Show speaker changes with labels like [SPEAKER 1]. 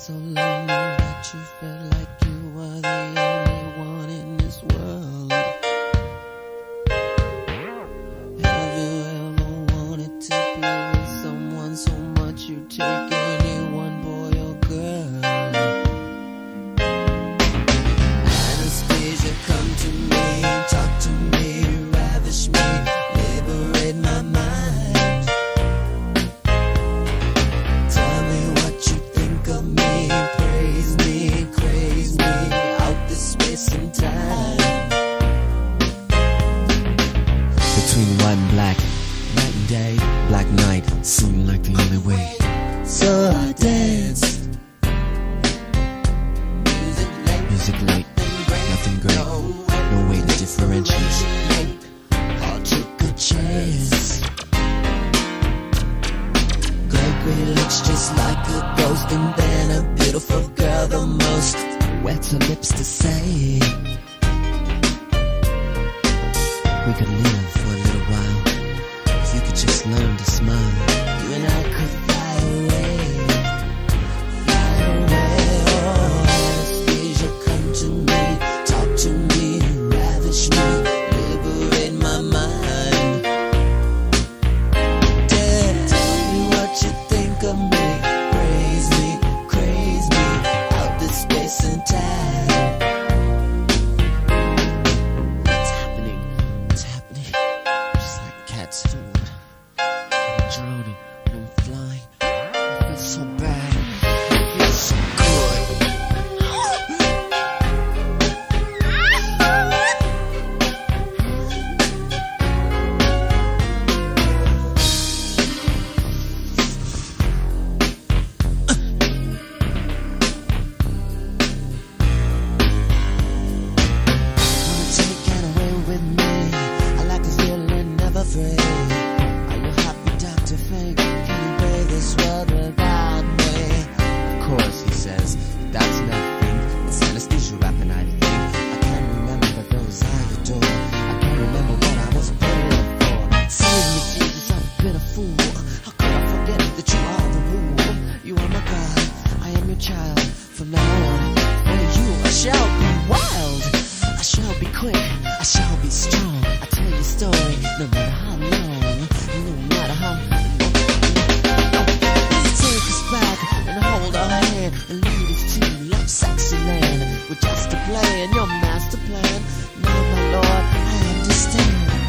[SPEAKER 1] so lonely that you felt like some time
[SPEAKER 2] Between white and black Night and day, black night Seemed like the only way.
[SPEAKER 1] So I danced. Music late,
[SPEAKER 2] nothing great. No way to differentiate.
[SPEAKER 1] I took a chance. Gregory looks just like a ghost in bed wet her lips to say
[SPEAKER 2] we could live for a little while if you could just learn to smile.
[SPEAKER 1] Jody. child from now on. For you,
[SPEAKER 2] I shall be wild. I
[SPEAKER 1] shall be quick. I shall be strong. I tell you
[SPEAKER 2] story, no matter how long, no
[SPEAKER 1] matter how. Let's take us back and hold our hand and lead us to love, sexy land. We're just a plan, your master plan. Now, my lord, I understand.